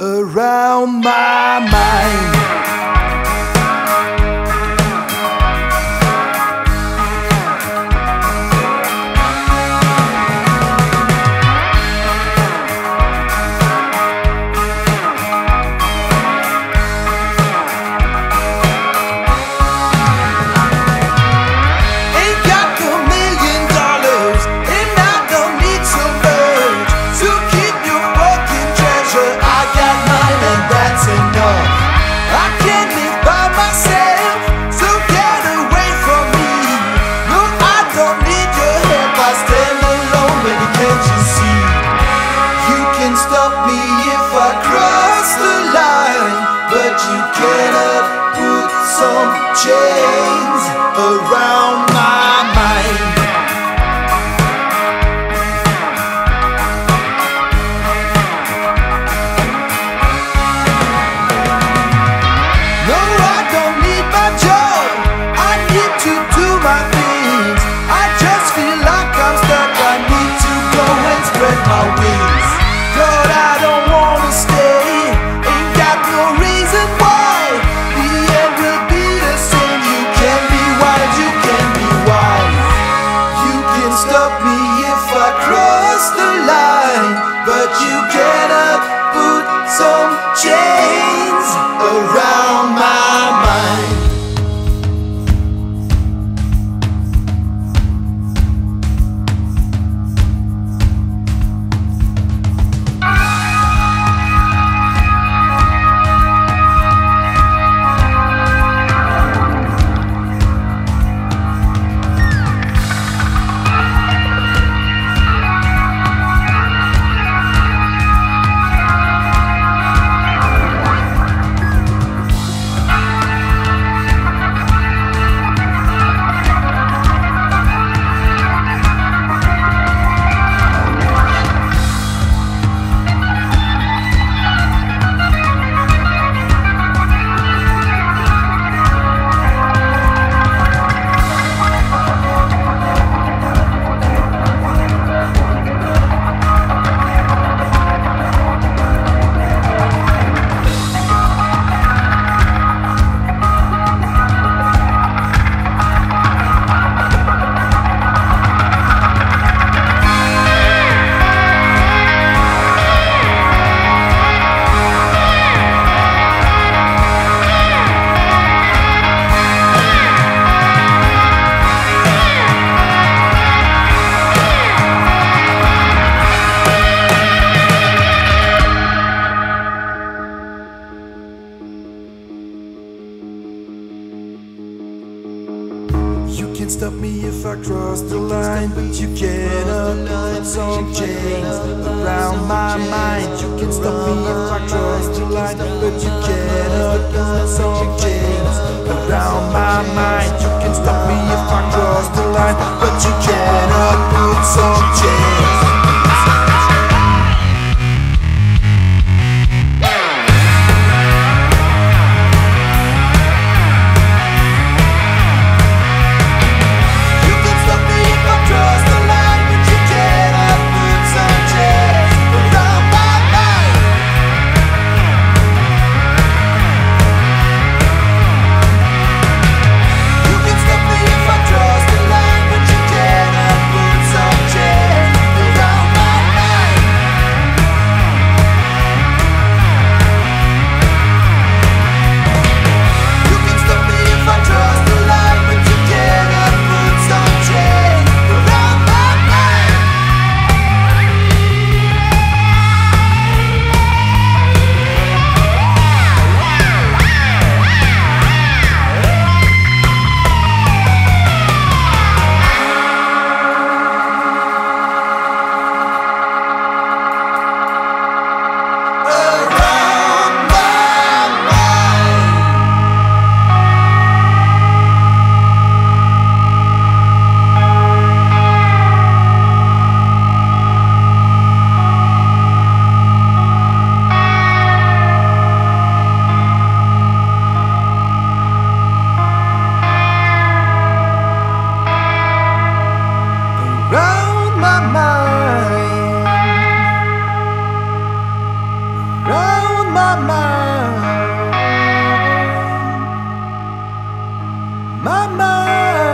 around my mind. Chains around my mind. No, I don't need my job. I need to do my things. I just feel like I'm stuck. I need to go and spread my wings. Around You can stop me if I cross the line, but you cannot put some chains around my mind. You can stop me if I cross the line, but you cannot put some chains around my mind. You can stop me if I cross the line, but you cannot put some chains. my mind, my mind, my mind.